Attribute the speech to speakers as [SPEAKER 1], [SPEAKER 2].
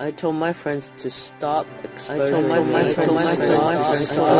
[SPEAKER 1] I told my friends to stop exposing I told my friends to stop.